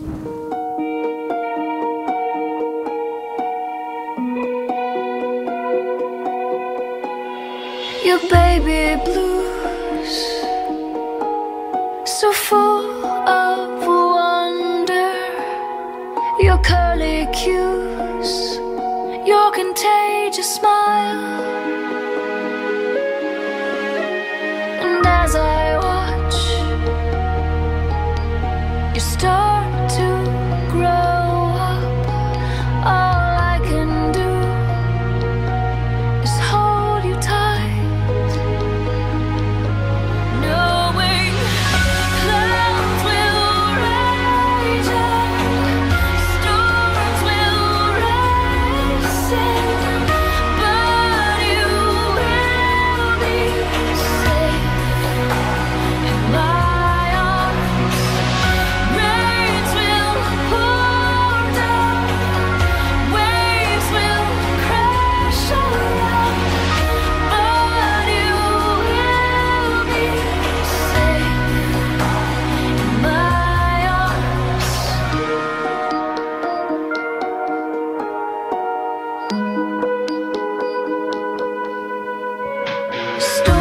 Your baby blues So full of wonder. Your curly cues Your contagious smile. And as I watch Your stars Stop.